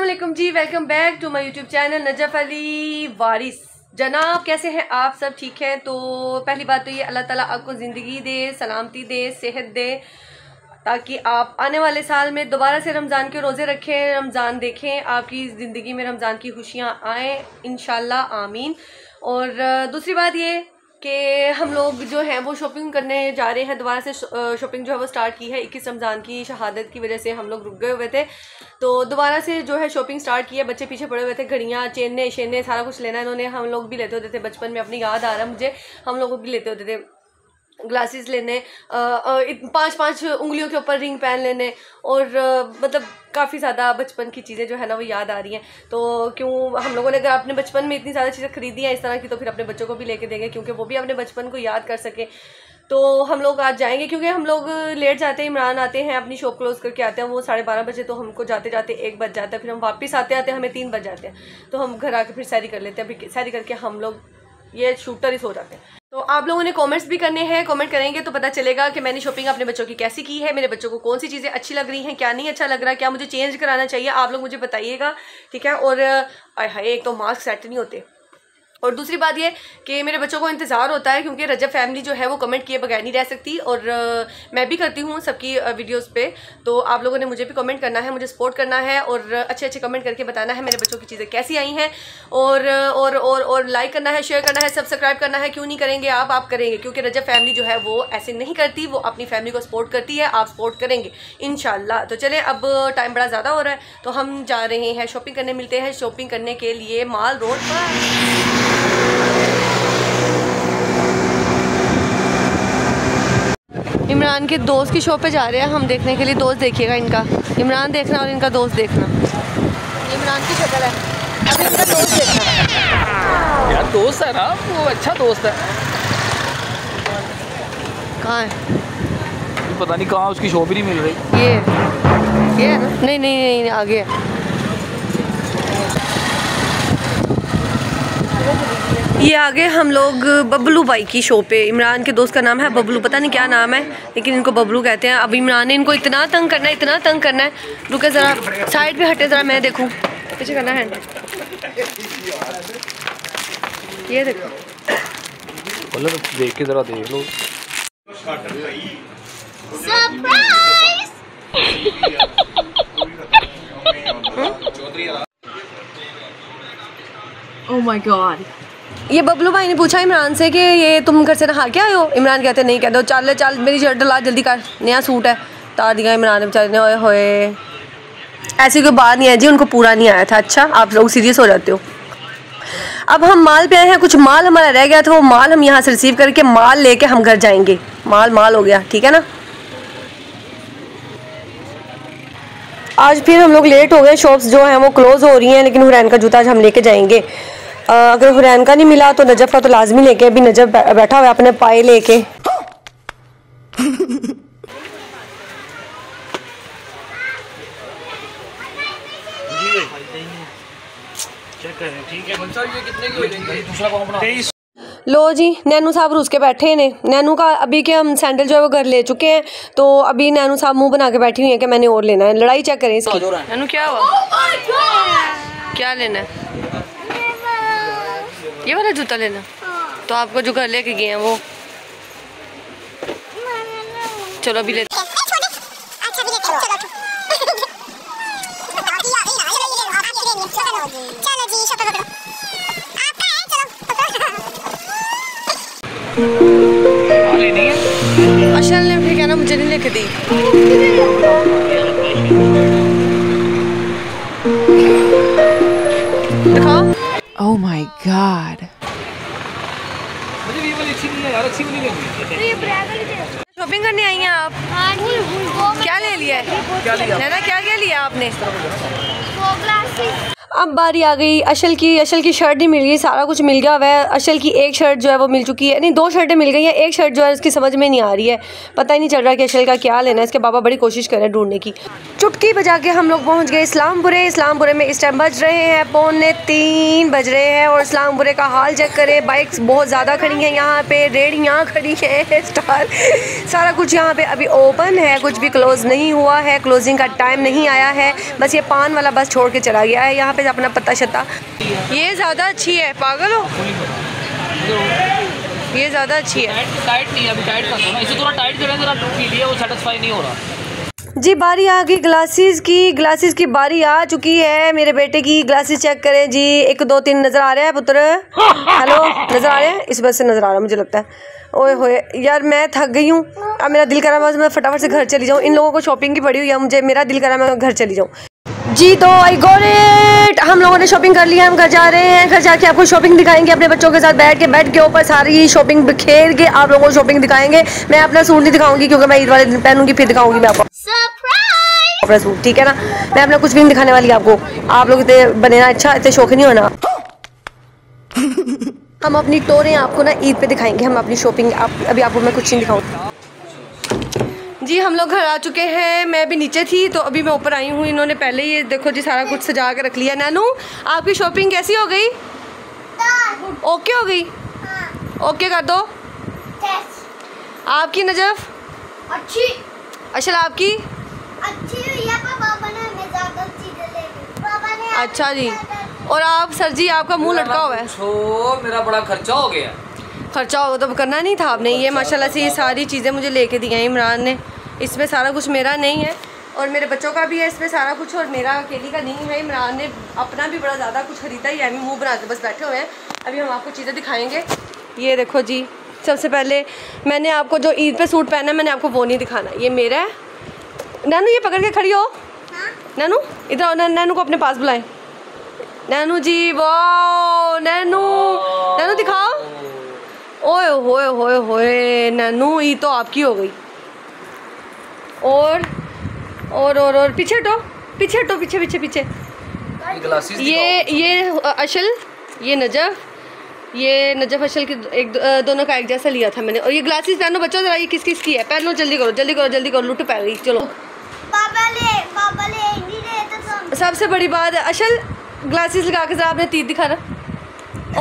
वालेकुम जी welcome back to my YouTube channel Najaf Ali Waris जनाब, कैसे हैं आप? सब ठीक हैं? तो पहली बात तो ये अल्लाह ताला आपको ज़िंदगी दे, सलामती दे, सेहत दे, ताकि आप आने वाले साल में दोबारा से रमज़ान के रोज़े रखें, रमज़ान देखें, आपकी ज़िंदगी में रमज़ान की खुशियाँ आएँ इन आमीन। और दूसरी बात ये कि हम लोग जो हैं, वो शॉपिंग करने जा रहे हैं। दोबारा से शॉपिंग जो है, वो स्टार्ट की है। इक्कीस रमज़ान की शहादत की वजह से हम लोग रुक गए हुए थे। तो दोबारा से जो है शॉपिंग स्टार्ट की है। बच्चे पीछे पड़े हुए थे। घड़ियाँ चेने शेने, सारा कुछ लेना इन्होंने हम लोग भी लेते होते थे। बचपन में अपनी याद आ रहा मुझे। हम लोग भी लेते होते थे। ग्लासेस लेने पाँच पाँच उंगलियों के ऊपर रिंग पहन लेने और मतलब काफ़ी ज़्यादा बचपन की चीज़ें जो है ना वो याद आ रही हैं। तो क्यों, हम लोगों ने अगर अपने बचपन में इतनी ज़्यादा चीज़ें खरीदी हैं इस तरह की तो फिर अपने बच्चों को भी लेके देंगे क्योंकि वो भी अपने बचपन को याद कर सके। तो हम लोग आज जाएँगे क्योंकि हम लोग लेट जाते हैं, इमरान आते हैं, अपनी शॉप क्लोज करके आते हैं, वो साढ़े बारह बजे तो हमको जाते जाते एक बज जाता है, फिर हम वापस आते आते हमें तीन बज जाते हैं। तो हम घर आके फिर सैरी कर लेते हैं फिर सैरी करके हम लोग, ये शूटर ही सो जाते हैं। तो आप लोगों ने कमेंट्स भी करने हैं कमेंट करेंगे तो पता चलेगा कि मैंने शॉपिंग अपने बच्चों की कैसी की है, मेरे बच्चों को कौन सी चीज़ें अच्छी लग रही हैं, क्या नहीं अच्छा लग रहा, क्या मुझे चेंज कराना चाहिए, आप लोग मुझे बताइएगा, ठीक है? और हाय, एक तो मास्क सेट नहीं होते। और दूसरी बात ये कि मेरे बच्चों को इंतज़ार होता है क्योंकि रजब फैमिली जो है वो कमेंट किए बगैर नहीं रह सकती और मैं भी करती हूँ सबकी वीडियोस पे। तो आप लोगों ने मुझे भी कमेंट करना है, मुझे सपोर्ट करना है और अच्छे अच्छे कमेंट करके बताना है मेरे बच्चों की चीज़ें कैसी आई हैं। और और और और लाइक करना है शेयर करना है सब्सक्राइब करना है, क्यों नहीं करेंगे आप? आप करेंगे, क्योंकि रजब फैमिली जो है वो ऐसे नहीं करती, वो अपनी फैमिली को सपोर्ट करती है, आप सपोर्ट करेंगे इन तो चले, अब टाइम बड़ा ज़्यादा हो रहा है तो हम जा रहे हैं शॉपिंग करने, मिलते हैं शॉपिंग करने के लिए माल रोड पर। इमरान के दोस्त की शॉप पे जा रहे हैं हम देखने के लिए दोस्त देखिएगा इनका। इमरान देखना और इनका दोस्त देखना। इमरान की शक्ल है। अब इनका दोस्त देखना। यार दोस्त है ना वो अच्छा दोस्त है। कहाँ है? पता नहीं कहाँ उसकी शॉप ही नहीं मिल रही। ये ये है ना? नहीं नहीं नहीं, नहीं आगे है। ये आगे हम लोग बबलू भाई की शो पे इमरान के दोस्त का नाम है बबलू पता नहीं क्या नाम है लेकिन इनको बबलू कहते हैं। अब इमरान ने इनको इतना तंग करना है इतना तंग करना है। रुके ज़रा साइड पे हटे ज़रा मैं देखूँ। पीछे करना है। ये देखो। तो देख के ज़रा देख लो। Oh my god. ये बबलू भाई ने पूछा इमरान से कि ये तुम घर से नहा के आए हो? इमरान कहते, नहीं, कहते चल चल, मेरी शर्ट ला, जल्दी कर। नया सूट है, तार दिया इमरान बेचारे ने होए। ऐसी कोई बात नहीं है जी, उनको पूरा नहीं आया था। अच्छा आप लोग सीरियस हो जाते हो। अब हम माल पे आए हैं, कुछ माल हमारा रह गया था, वो माल हम यहाँ से रिसीव करके माल लेके हम घर जाएँगे। माल माल हो गया, ठीक है ना? आज फिर हम लोग लेट हो गए, शॉप्स जो हैं वो क्लोज हो रही हैं, लेकिन हुरैन का जूता आज हम लेके जाएँगे। अगर हुरैन का नहीं मिला तो नजब का तो लाजमी लेके अभी नजब बैठा हुआ है अपने पाए लेके। लो जी नैनू साहब रूस के बैठे ने। नैनू का अभी के हम सैंडल जो है वो घर ले चुके हैं तो अभी नैनू साहब मुँह बना के बैठी हुई है कि मैंने और लेना है। लड़ाई चेक करें इसकी। नैनू क्या हुआ? Oh क्या लेना है? ये वाला जूता लेना। तो आपको जो घर लेके गए हैं वो। चलो अभी लेते अशल ने फिर कहना, मुझे नहीं लेके दी। दिखाओ। Oh वाली god. शॉपिंग करने आई हैं आप? क्या ले लिया है नैना क्या क्या लिया आपने? अब बारी आ गई। अशल की अशल की शर्ट नहीं मिल गई सारा कुछ मिल गया। हुआ है अशल की एक शर्ट जो है वो मिल चुकी है। नहीं, दो शर्टें मिल गई हैं, एक शर्ट जो है उसकी समझ में नहीं आ रही है। पता ही नहीं चल रहा कि अशल का क्या लेना है। इसके बाबा बड़ी कोशिश कर रहे हैं ढूँढने की। चुटकी बजा के हम लोग पहुँच गए इस्लामपुरे। इस्लामपुरे में इस टाइम बज रहे हैं, पौने तीन बज रहे हैं और इस्लामपुरे का हाल चेक करें। बाइक्स बहुत ज़्यादा खड़ी हैं यहाँ पे, रेडियाँ खड़ी हैं स्टार सारा कुछ यहाँ पे अभी ओपन है, कुछ भी क्लोज़ नहीं हुआ है। क्लोजिंग का टाइम नहीं आया है। बस ये पान वाला बस छोड़ के चला गया है। यहाँ पे अपना पता शता ये ज़्यादा अच्छी है पागल हो। ये ज़्यादा अच्छी है। टाइट नहीं अभी टाइट कर दो ना। इसे थोड़ा टाइट करें जरा फील है वो सेटिस्फाई नहीं हो रहा। जी बारी आ गई ग्लासेस की। ग्लासेस की बारी आ चुकी है। मेरे बेटे की ग्लासेस चेक करें। जी एक दो तीन नज़र आ रहा है पुत्र। हेलो नज़र आ रहे हैं? इस बस से नज़र आ रहा है मुझे लगता है। ओए होए यार मैं थक गई हूँ। अब मेरा दिल करा मैं फटाफट से घर चली जाऊँ। इन लोगों को शॉपिंग की पड़ी हुई है मुझे मेरा दिल करा मैं घर चली जाऊँ। जी तो आई गोट इट हम लोगों ने शॉपिंग कर लिया हम घर जा रहे हैं। घर जाके आपको शॉपिंग दिखाएँगे अपने बच्चों के साथ बैठ के बेड के ऊपर सारी शॉपिंग बिखेर के आप लोगों को शॉपिंग दिखाएँगे। मैं अपना सूट नहीं दिखाऊँगी क्योंकि मैं ईद वाले दिन पहनूँगी फिर दिखाऊँगी मैं आपको। अपना सूट ठीक है ना? मैं अपना कुछ भी नहीं दिखाने वाली आपको। आप लोग इतने बने ना अच्छा इतने शौक नहीं होना हम अपनी टोरें आपको ना ईद पे दिखाएँगे हम अपनी शॉपिंग आप अभी आपको मैं कुछ नहीं दिखाऊँगी। जी हम लोग घर आ चुके हैं। मैं भी नीचे थी तो अभी मैं ऊपर आई हूँ। इन्होंने पहले ही देखो जी सारा कुछ सजा के रख लिया। नैनू आपकी शॉपिंग कैसी हो गई? ओके हो गई? ओके कर दो। आपकी नजफ? अच्छी। अशल आपकी? अच्छी हुई है पर पापा ने हमें ज़्यादा चीज़ें पापा ने अच्छा जी। और आप सर जी आपका मुँह लटका हुआ है? मेरा बड़ा खर्चा हो गया। खर्चा होगा तो करना नहीं था आपने। ये माशाल्लाह से ये सारी चीज़ें मुझे लेके दी हैं इमरान ने। इसमें सारा कुछ मेरा नहीं है और मेरे बच्चों का भी है इसमें सारा कुछ और मेरा अकेली का नहीं है। इमरान ने अपना भी बड़ा ज़्यादा कुछ खरीदा ही है। अभी मुँह बना के बस बैठे हुए हैं। अभी हम आपको चीज़ें दिखाएँगे। ये देखो जी सबसे पहले मैंने आपको जो ईद पे सूट पहना है मैंने आपको वो नहीं दिखाना। ये मेरा है। नैनू ये पकड़ के खड़ी हो। नैनू इधर आओ। नैन- नैनू को अपने पास बुलाएँ। नैनू जी वाह नैनू। नैनू दिखाओ। ओए होए होए होए नैनू ये तो आपकी हो गई। और और और और पीछे हटो पीछे हटो पीछे पीछे पीछे। ये ये अशल ये नजफ ये नजफ अशल के एक दोनों का एक जैसा लिया था मैंने। और ये ग्लासेस पहनो बच्चों जरा ये किस किस की है? पहनो जल्दी करो जल्दी करो जल्दी करो लुट पै गई चलो। पापा ले पापा ले नहीं ले तो सबसे बड़ी बात है अशल ग्लासेस लगा के जरा आपने तीत दिखा रहा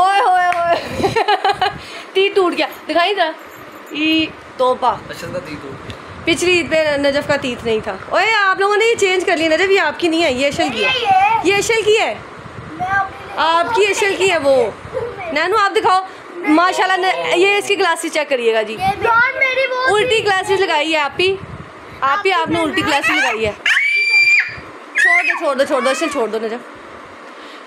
ओए होए होए। तीत टूट गया दिखाई जरा। ई तोपा। अशल का दीदू पिछली ईद पे नजफ का तीत नहीं था। ओए आप लोगों ने ये चेंज कर लिया नजफ ये आपकी नहीं है ये अशल की है। ये। अशल की है? आपकी अशल की है वो। नैनू आप दिखाओ। माशाल्लाह ये इसकी ग्लासेस चेक करिएगा जी। मेरी वो उल्टी ग्लासेस लगाई है आप ही। आप ही आपने उल्टी ग्लासेस लगाई है। छोड़ दो छोड़ दो छोड़ दो अशल छोड़ दो नजफ।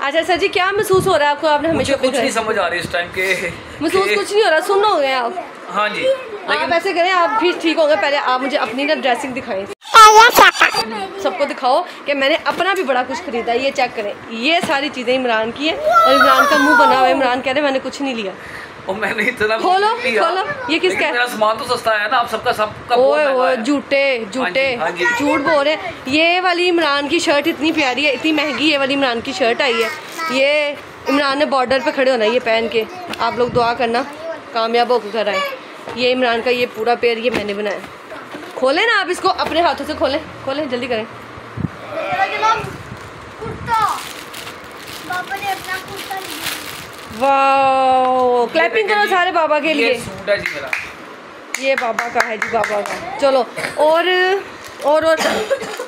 अच्छा सर जी क्या महसूस हो रहा है आपको? आपने हमेशा कुछ नहीं समझ आ रही इस टाइम के महसूस कुछ नहीं हो रहा सुन हो गए आप। हाँ जी। आप ऐसे करें आप भी ठीक होंगे। पहले आप मुझे अपनी ना ड्रेसिंग दिखाएँ। सबको दिखाओ कि मैंने अपना भी बड़ा कुछ खरीदा ये चेक करें। ये सारी चीज़ें इमरान की है। और इमरान का मुँह बना हुआ है। इमरान कह रहे मैंने कुछ नहीं लिया। और मैंने इतना खोलो, खोलो, ये किसका है? मेरा सामान तो सस्ता है ना। आप सबका सबका ओए ओए झूठे झूठे हाँ जी, हाँ। झूठ बोल रहे ये वाली इमरान की शर्ट इतनी प्यारी है इतनी महँगी ये वाली इमरान की शर्ट आई है। ये इमरान ने बॉर्डर पे खड़े होना ये पहन के। आप लोग दुआ करना कामयाब होकर घर आए। ये इमरान का ये पूरा पेड़ ये मैंने बनाया। खोलें ना आप इसको अपने हाथों से खोलें। खोलें जल्दी करें। वाह क्लैपिंग करो सारे बाबा के लिए। है ये बाबा का है जी बाबा का। चलो और और और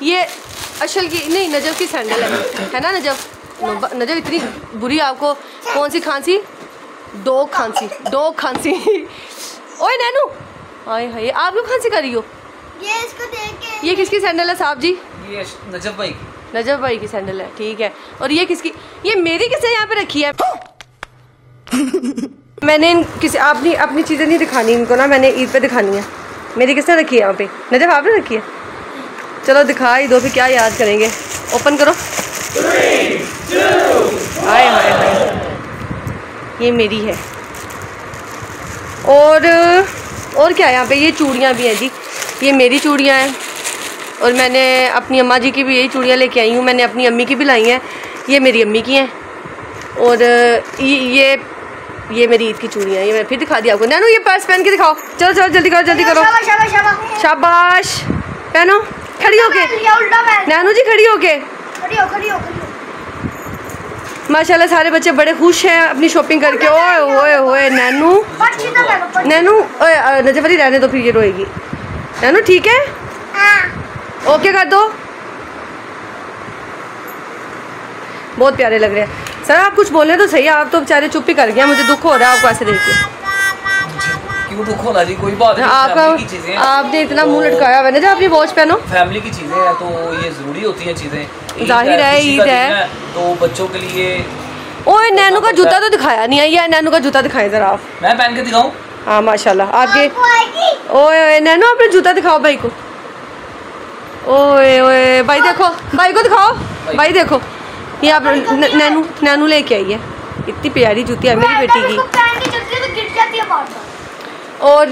ये अशल की नहीं नजब की सैंडल है। है ना नजब नजब इतनी बुरी आपको। कौन सी खांसी? दो खांसी दो खांसी। ओए नैनू। हाय हाय आप लोग खांसी कर रही हो? ये इसको देख। के ये किसकी सैंडल है साहब जी? ये नजफ भाई की। नजफ भाई की सैंडल है ठीक है। और ये किसकी ये मेरी किसने यहाँ पे रखी है? मैंने इन किसी अपनी अपनी चीज़ें नहीं दिखानी इनको ना मैंने ईद पे दिखानी है। मेरी किसने रखी है यहाँ पे? नजब आपने रखी है? चलो दिखा ही दो फिर क्या याद करेंगे। ओपन करो। हाय हाय हाय। ये मेरी है। और और क्या है यहाँ पे? ये चूड़ियाँ भी हैं जी। ये मेरी चूड़ियाँ हैं। और मैंने अपनी अम्मा जी की भी यही चूड़ियाँ लेके आई हूँ। मैंने अपनी अम्मी की भी लाई हैं। ये मेरी अम्मी की हैं। और ये ये मेरी ईद की चूड़ियाँ हैं। ये मैं फिर दिखा दिया आपको। नैनू ये पर्स पहन के दिखाओ। चलो चलो जल्दी करो जल्दी करो। शाबाश पहनो। खड़ी होके। नैनू जी खड़ी होके खड़ी हो खड़ी हो खड़ी हो माशाल्लाह सारे बच्चे बड़े खुश हैं अपनी शॉपिंग करके। ओए ओए ओए नैनू। नैनू नज़र वाली रहने दो फिर ये रोएगी। नैनू ठीक है? हाँ। ओके कर दो। बहुत प्यारे लग रहे हैं। सर आप कुछ बोल बोले तो सही है। आप तो बेचारे चुप ही कर गए मुझे दुख हो रहा है आपको ऐसे देख के। क्यों दुख होना जी कोई बात नहीं आपका हैं। आपने इतना मुँह तो लटकाया हुआ है ना जब अपनी वॉच पहनो। फैमिली की चीज़ें हैं तो ये ज़रूरी होती हैं चीज़ें। ज़ाहिर है, ईद है। तो बच्चों के लिए ओए नैनू का जूता तो दिखाया नहीं है ये नैनू का जूता दिखाएँ जरा आप। मैं पहन के दिखाऊँ? हाँ माशाल्लाह आपके ओए ओए नैनू अपने जूता दिखाओ भाई को। ओए ओए भाई देखो भाई को दिखाओ। भाई। देखो ये आप नैनू नैनू लेके आई है। इतनी प्यारी जूती है मेरी बेटी की। और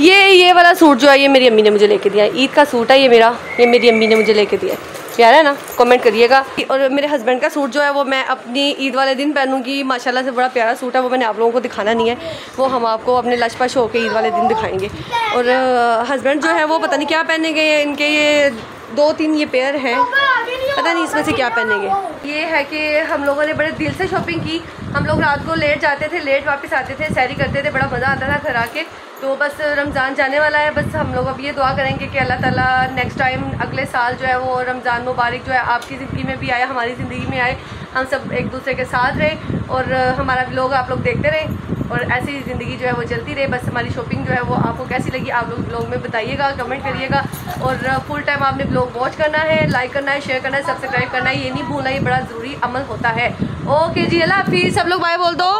ये ये वाला सूट जो है, ये मेरी अम्मी ने मुझे लेके दिया ईद का सूट है ये मेरा, ये मेरी अम्मी ने मुझे लेके दिया प्यारा है ना? कमेंट करिएगा। और मेरे हस्बैंड का सूट जो है, वो मैं अपनी ईद वाले दिन पहनूँगी। माशाल्लाह से बड़ा प्यारा सूट है, वो मैंने आप लोगों को दिखाना नहीं है। वो हम आपको अपने लशपा शो के ईद वाले दिन दिखाएँगे। और हस्बैंड जो है, वो पता नहीं क्या पहने गए इनके ये दो तीन ये पेयर हैं। पता नहीं इसमें से क्या पहनेंगे। ये है कि हम लोगों ने बड़े दिल से शॉपिंग की। हम लोग रात को लेट जाते थे, लेट वापस आते थे, सैरी करते थे, बड़ा मज़ा आता था घर आके। तो बस रमज़ान जाने वाला है, बस हम लोग अब ये दुआ करेंगे कि अल्लाह ताला नेक्स्ट टाइम अगले साल जो है वो रमज़ान मुबारक जो है आपकी ज़िंदगी में भी आए, हमारी ज़िंदगी में आए, हम सब एक दूसरे के साथ रहें और हमारा लोग आप लोग देखते रहें। और ऐसे ही ज़िंदगी जो है वो चलती रहे। बस हमारी शॉपिंग जो है वो आपको कैसी लगी, आप लोग ब्लॉग में बताइएगा कमेंट करिएगा। और फुल टाइम आपने ब्लॉग वॉच करना है लाइक करना है शेयर करना है सब्सक्राइब करना है, ये नहीं भूलना, ये बड़ा ज़रूरी अमल होता है। ओके जी, अल्लाह हाफिज़। सब लोग बाय बोल दो।